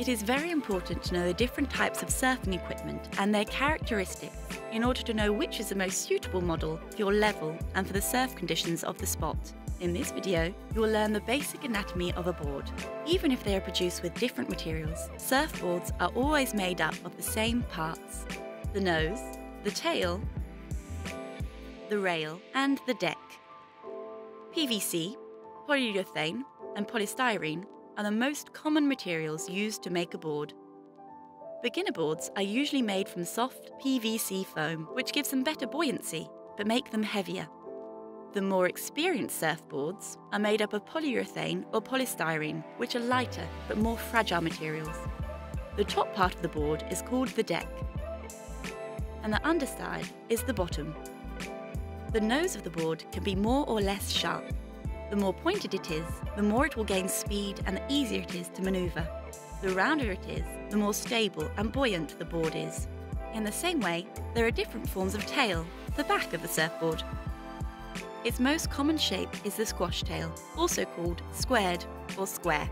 It is very important to know the different types of surfing equipment and their characteristics in order to know which is the most suitable model for your level and for the surf conditions of the spot. In this video, you will learn the basic anatomy of a board. Even if they are produced with different materials, surfboards are always made up of the same parts. The nose, the tail, the rail and the deck. PVC, polyurethane and polystyrene are the most common materials used to make a board. Beginner boards are usually made from soft PVC foam, which gives them better buoyancy, but make them heavier. The more experienced surfboards are made up of polyurethane or polystyrene, which are lighter but more fragile materials. The top part of the board is called the deck, and the underside is the bottom. The nose of the board can be more or less sharp. The more pointed it is, the more it will gain speed and the easier it is to manoeuvre. The rounder it is, the more stable and buoyant the board is. In the same way, there are different forms of tail, the back of the surfboard. Its most common shape is the squash tail, also called squared or square.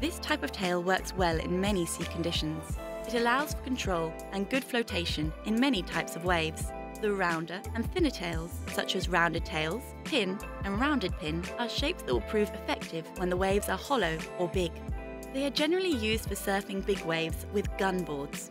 This type of tail works well in many sea conditions. It allows for control and good flotation in many types of waves. The rounder and thinner tails, such as rounded tails, pin, and rounded pin, are shapes that will prove effective when the waves are hollow or big. They are generally used for surfing big waves with gun boards.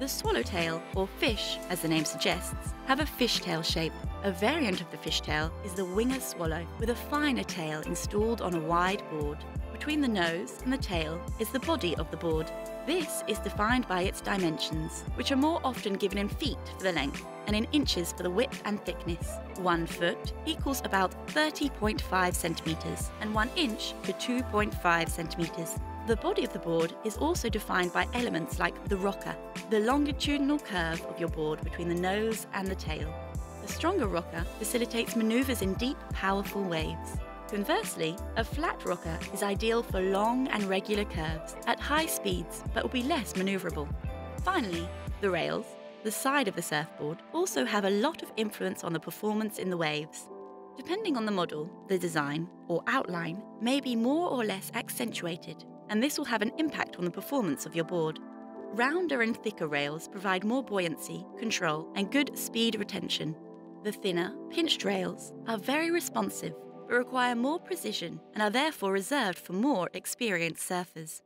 The swallowtail, or fish, as the name suggests, have a fishtail shape. A variant of the fishtail is the winger swallow, with a finer tail installed on a wide board. Between the nose and the tail is the body of the board. This is defined by its dimensions, which are more often given in feet for the length and in inches for the width and thickness. One foot equals about 30.5 centimetres and one inch to 2.5 centimetres. The body of the board is also defined by elements like the rocker, the longitudinal curve of your board between the nose and the tail. The stronger rocker facilitates manoeuvres in deep, powerful waves. Conversely, a flat rocker is ideal for long and regular curves at high speeds but will be less manoeuvrable. Finally, the rails, the side of the surfboard, also have a lot of influence on the performance in the waves. Depending on the model, the design, or outline may be more or less accentuated, and this will have an impact on the performance of your board. Rounder and thicker rails provide more buoyancy, control, and good speed retention. The thinner, pinched rails are very responsive but require more precision and are therefore reserved for more experienced surfers.